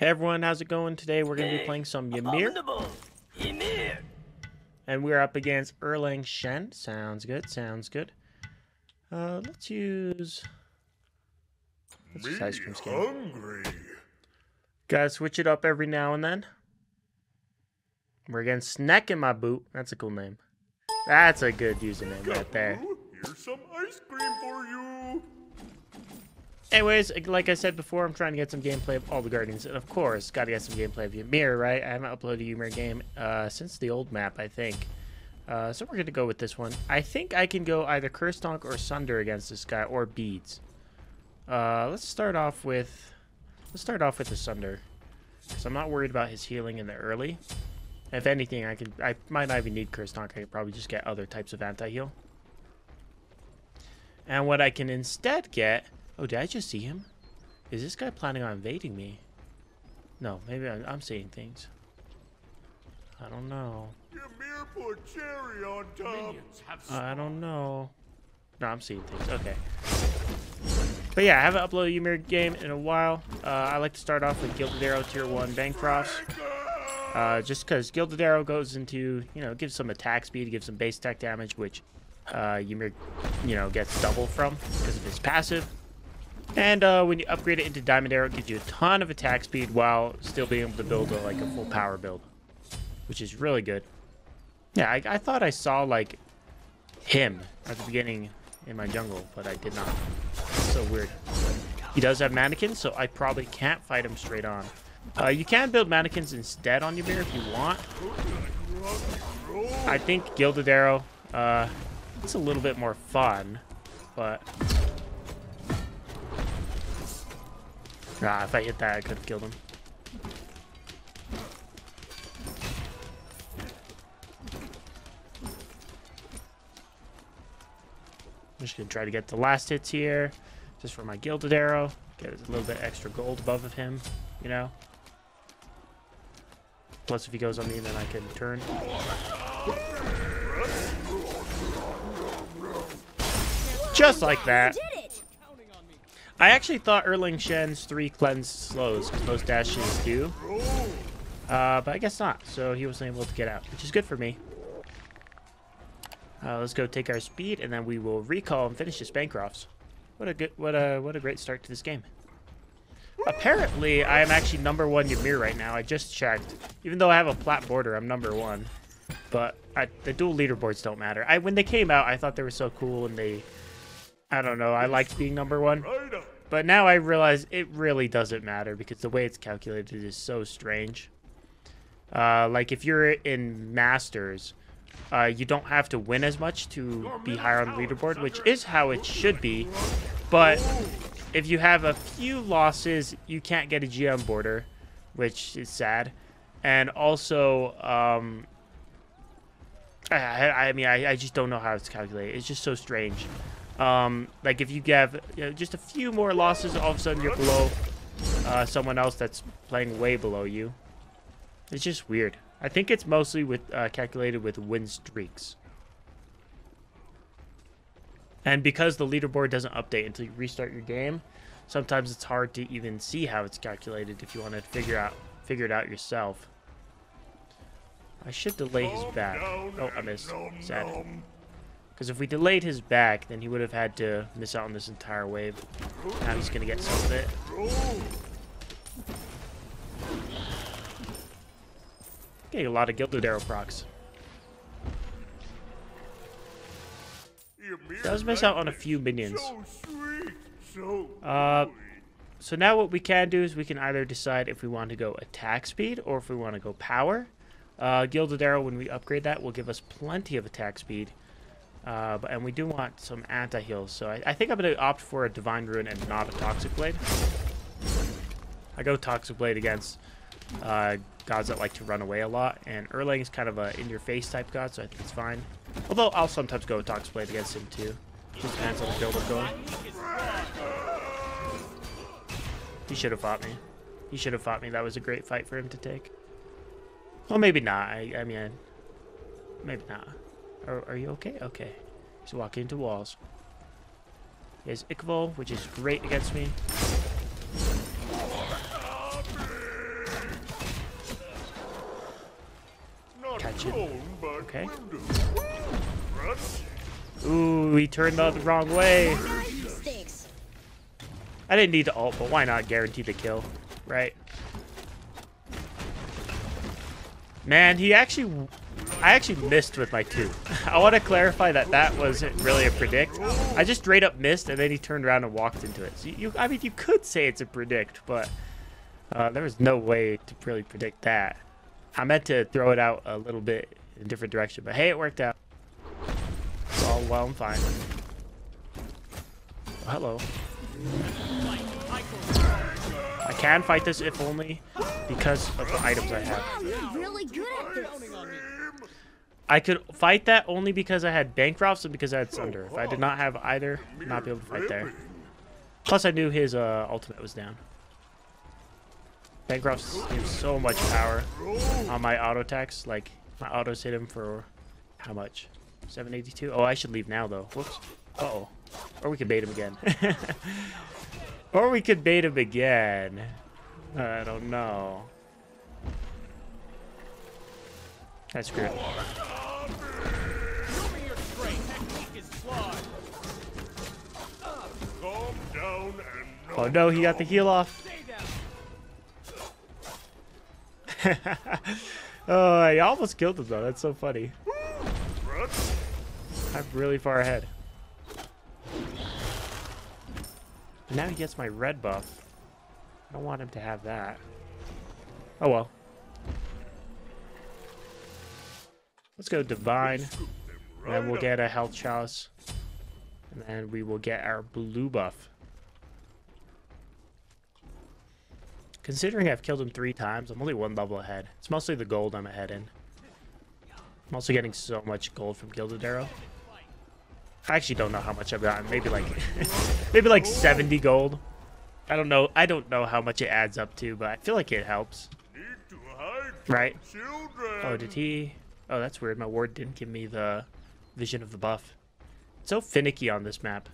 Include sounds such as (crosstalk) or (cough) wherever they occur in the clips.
Hey everyone, how's it going? Today we're going to be playing some Ymir. Ymir. And we're up against Erlang Shen. Sounds good, sounds good. Uh, let's use... Let's use ice cream skin. hungry. Gotta switch it up every now and then. We're against Snack in my boot. That's a cool name. That's a good username right there. Here's some ice cream for you. Anyways, like I said before, I'm trying to get some gameplay of all the Guardians, and of course, gotta get some gameplay of Ymir, right? I haven't uploaded a Ymir game uh, since the old map, I think. Uh, so we're gonna go with this one. I think I can go either Kurstonk or Sunder against this guy, or Beads. Uh, let's start off with, let's start off with the Sunder, because I'm not worried about his healing in the early. If anything, I could, I might not even need Kurstonk. I could probably just get other types of anti-heal. And what I can instead get Oh, did I just see him? Is this guy planning on invading me? No, maybe I'm, I'm seeing things. I don't know. Ymir put cherry on top. I don't know. No, I'm seeing things. Okay. But yeah, I haven't uploaded a Ymir game in a while. Uh, I like to start off with Gilded Arrow Tier 1 Bancrofts. Uh, just because Gilded Arrow goes into, you know, gives some attack speed, gives some base attack damage, which uh, Ymir, you know, gets double from because of his passive. And uh, when you upgrade it into Diamond Arrow, it gives you a ton of attack speed while still being able to build a, like a full power build, which is really good. Yeah, I, I thought I saw like him at the beginning in my jungle, but I did not. It's so weird. He does have mannequins, so I probably can't fight him straight on. Uh, you can build mannequins instead on Ymir if you want. I think Gilded Arrow, uh, it's a little bit more fun, but Ah, if I hit that, I could have killed him. I'm just gonna try to get the last hits here, just for my Gilded Arrow. Get a little bit extra gold above of him, you know? Plus, if he goes on me, then I can turn. Just like that. I actually thought Erlang Shen's three cleanse slows, because most dashes do. Uh, but I guess not, so he wasn't able to get out, which is good for me. Uh, let's go take our speed, and then we will recall and finish this Bancrofts. What a good, what a, what a great start to this game. Apparently, I am actually number one Ymir right now. I just checked. Even though I have a flat border, I'm number one. But I, the dual leaderboards don't matter. I when they came out, I thought they were so cool, and they, I don't know, I liked being number one. But now I realize it really doesn't matter because the way it's calculated is so strange. Uh, like if you're in Masters, uh, you don't have to win as much to be higher on the leaderboard, which is how it should be. But if you have a few losses, you can't get a GM border, which is sad. And also, um, I, I mean, I, I just don't know how it's calculated. It's just so strange. Um, like if you have you know, just a few more losses, all of a sudden you're below uh, someone else that's playing way below you. It's just weird. I think it's mostly with uh, calculated with win streaks. And because the leaderboard doesn't update until you restart your game, sometimes it's hard to even see how it's calculated if you want to figure out figure it out yourself. I should delay his back. Oh, I missed. Sad. Because if we delayed his back, then he would have had to miss out on this entire wave. Now he's going to get some of it. Getting a lot of Gilded Arrow procs. Does miss out on a few minions. So Uh. So now what we can do is we can either decide if we want to go attack speed or if we want to go power. Uh, Gilded Arrow, when we upgrade that, will give us plenty of attack speed. Uh, but, and we do want some anti-heals, so I, I think I'm going to opt for a Divine Ruin and not a Toxic Blade. I go Toxic Blade against uh, gods that like to run away a lot, and Erlang is kind of a in-your-face type god, so I think it's fine. Although I'll sometimes go Toxic Blade against him too. Just depends on the build I'm going. He should have fought me. He should have fought me. That was a great fight for him to take. Well, maybe not. I, I mean, maybe not. Are, are you okay? Okay. He's walking into walls. He has Ichaival, which is great against me. Catch him. Okay. Ooh, he turned the wrong way. I didn't need the ult, but why not guarantee the kill, right? Man, he actually I actually missed with my two. (laughs) I want to clarify that that wasn't really a predict. I just straight up missed, and then he turned around and walked into it. So you, I mean, you could say it's a predict, but uh, there was no way to really predict that. I meant to throw it out a little bit in a different direction, but hey, it worked out. All well and fine. Hello. I can fight this if only because of the items I have. Really good at this. I could fight that only because I had Bancrofts and because I had Sunder. If I did not have either, I'd not be able to fight there. Plus, I knew his uh, ultimate was down. Bancrofts gives so much power on my auto attacks. Like, my autos hit him for how much? 782? Oh, I should leave now, though. Whoops. Uh-oh. Or we could bait him again. (laughs) or we could bait him again. I don't know. That's great. Calm down and Oh no, he got the heal off. (laughs) oh, I almost killed him though. That's so funny. I'm really far ahead. And now he gets my red buff. I don't want him to have that. Oh well. Let's go divine. And then we'll get a health chalice. And then we will get our blue buff. Considering I've killed him three times, I'm only one level ahead. It's mostly the gold I'm ahead in. I'm also getting so much gold from Gilded Arrow. I actually don't know how much I've gotten. Maybe like, (laughs) maybe like 70 gold. I don't know. I don't know how much it adds up to, but I feel like it helps. Need to hide from Right. Oh, did he? Oh, that's weird. My ward didn't give me the vision of the buff. It's so finicky on this map.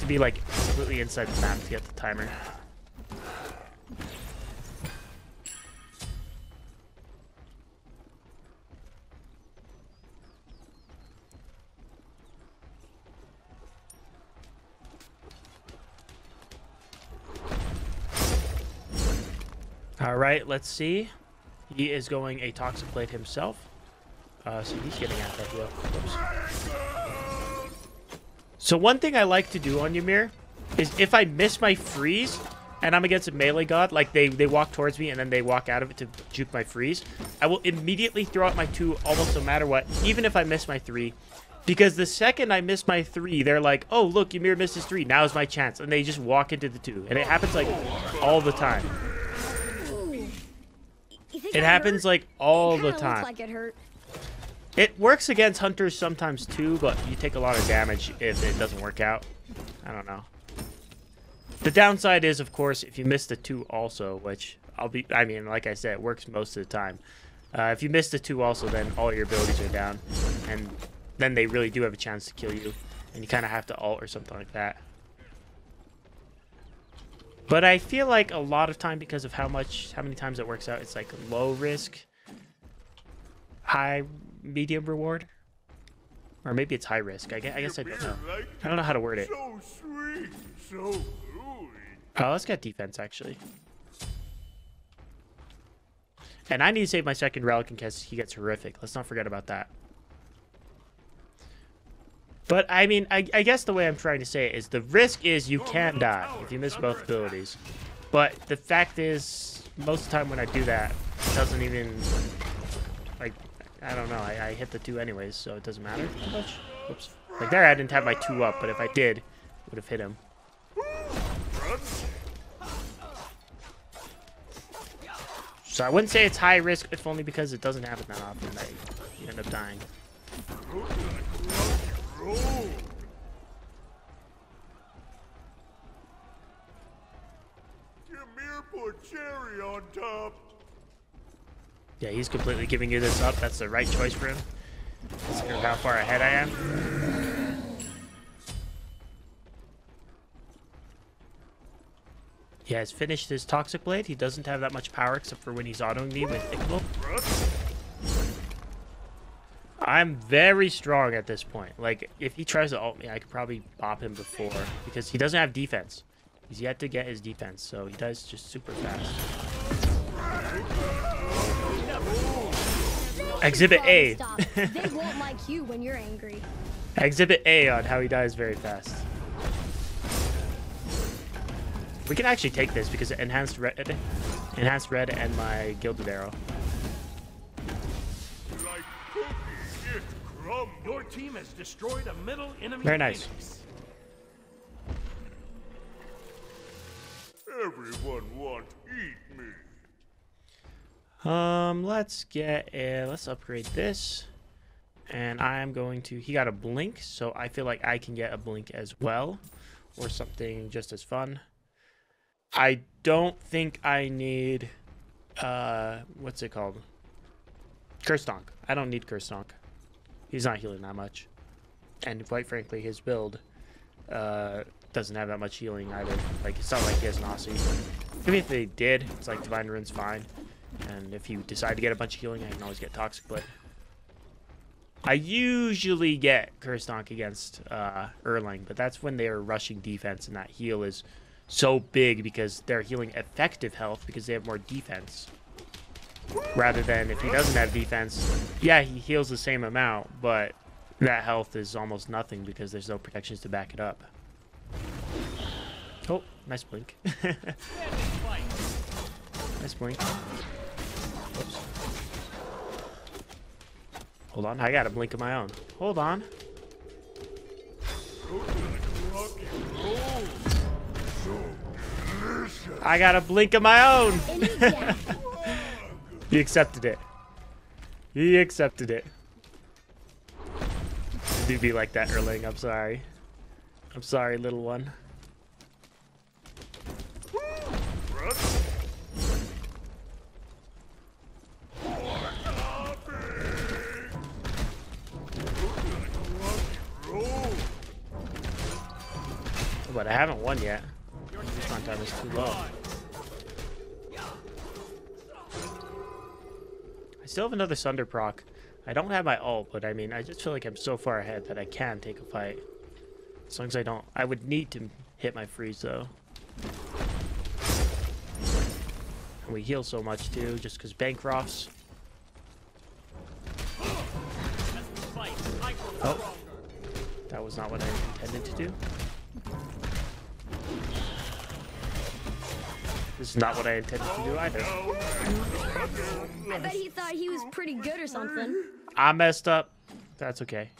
To be like completely inside the map to get the timer. All right, let's see. He is going a toxic blade himself. Uh, so he's getting at that heal. Whoops. So one thing I like to do on Ymir is if I miss my freeze and I'm against a melee god, like they, they walk towards me and then they walk out of it to juke my freeze, I will immediately throw out my two almost no matter what, even if I miss my three. Because the second I miss my three, they're like, oh, look, Ymir missed his three. Now's my chance. And they just walk into the two. And it happens like all the time. It happens like all the looked time. It works against hunters sometimes too, but you take a lot of damage if it doesn't work out. I don't know. The downside is, of course, if you miss the two also, which I'll be, I mean, like I said, it works most of the time. Uh, if you miss the two also, then all your abilities are down, and then they really do have a chance to kill you, and you kind of have to alt or something like that. But I feel like a lot of time because of how much, how many times it works out, it's like low risk, high medium reward? Or maybe it's high risk. I guess i, guess I don't know. I don't know how to word it. So sweet, so gooey. oh let's get defense actually. And i need to save my second relic in case he gets horrific. Let's not forget about that. But i mean I, I guess the way i'm trying to say it is the risk is you can die if you miss both abilities. But the fact is most of the time when i do that it doesn't even like I don't know. I, I hit the two anyways, so it doesn't matter too much. Oops. Like there, I didn't have my two up, but if I did, it would have hit him. So I wouldn't say it's high risk, if only because it doesn't happen that often that you end up dying. Roll. Ymir put cherry on top. Yeah, he's completely giving you this up. That's the right choice for him. Consider how far ahead I am. He has finished his Toxic Blade. He doesn't have that much power except for when he's autoing me with Ickle. I'm very strong at this point. Like, if he tries to ult me, I could probably bop him before. Because he doesn't have defense. He's yet to get his defense, so he does just super fast. Exhibit A. They won't (laughs) like you when you're angry. Exhibit A on how he dies very fast. We can actually take this because it enhanced red, enhanced red, and my gilded arrow. Like cookies, it. Your team has destroyed a middle enemy. Very nice. Phoenix. Everyone want eat me. Um, let's get a, let's upgrade this. And I'm going to, he got a blink, so I feel like I can get a blink as well. Or something just as fun. I don't think I need, uh, what's it called? Curse Donk. I don't need Curse Donk. He's not healing that much. And quite frankly, his build, uh, doesn't have that much healing either. Like, it's not like he has an Asi. Even if they did, it's like Divine Ruin's fine. And if you decide to get a bunch of healing, I can always get Toxic Blade. I usually get Curse Donk against uh, Erlang, but that's when they are rushing defense and that heal is so big because they're healing effective health because they have more defense. Rather than if he doesn't have defense, yeah, he heals the same amount, but that health is almost nothing because there's no protections to back it up. Oh, nice blink. (laughs) nice blink. Hold on, I got a blink of my own. Hold on. I got a blink of my own. (laughs) He accepted it. He accepted it. Do be like that, Erlang. I'm sorry. I'm sorry, little one. I haven't won yet. Respawn time is too low. I still have another Sunder proc. I don't have my ult, but I mean, I just feel like I'm so far ahead that I can take a fight. As long as I don't, I would need to hit my freeze though. And we heal so much too, just because Bancrofts. Oh, that was not what I intended to do. This is not what I intended to do either. I bet he thought he was pretty good or something. I messed up. That's okay.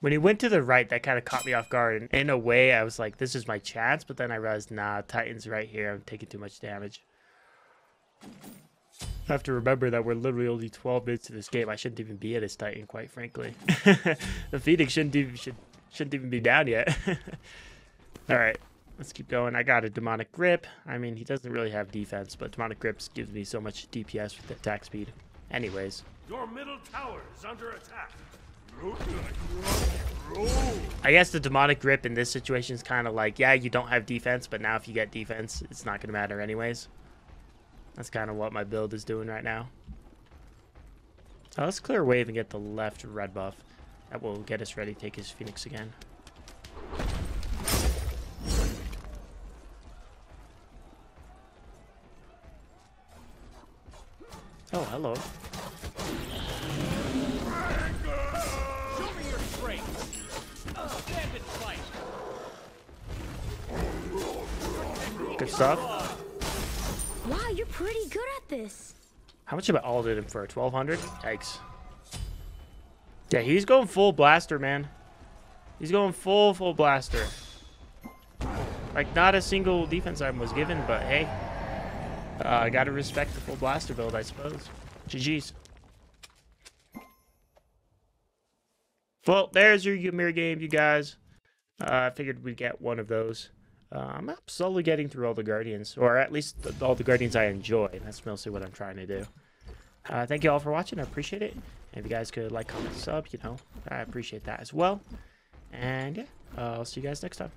When he went to the right, that kind of caught me off guard. And in a way, I was like, this is my chance. But then I realized, nah, Titan's right here. I'm taking too much damage. I have to remember that we're literally only 12 minutes to this game. I shouldn't even be at his Titan, quite frankly. (laughs) the Phoenix shouldn't even, should, shouldn't even be down yet. (laughs) All right, let's keep going. I got a Demonic Grip. I mean, he doesn't really have defense, but Demonic Grips gives me so much DPS with the attack speed. Anyways, Your middle tower is under attack. I guess the Demonic Grip in this situation is kind of like, yeah, you don't have defense, but now if you get defense, it's not going to matter anyways. That's kind of what my build is doing right now. So let's clear wave and get the left red buff. That will get us ready to take his Phoenix again. Oh, hello. Show me your strength. Stand and fight. Good stuff. Wow, you're pretty good at this. How much about all did him for? 1200? Yikes. Yeah, he's going full blaster, man. He's going full, full blaster. Like, not a single defense item was given, but hey. Uh, I gotta respect the full blaster build, I suppose. GG's. Well, there's your Ymir game, you guys. Uh, I figured we'd get one of those. Uh, I'm slowly getting through all the Guardians, or at least all the Guardians I enjoy. That's mostly what I'm trying to do. Uh, thank you all for watching. I appreciate it. And if you guys could like, comment, sub, you know, I appreciate that as well. And yeah, uh, I'll see you guys next time.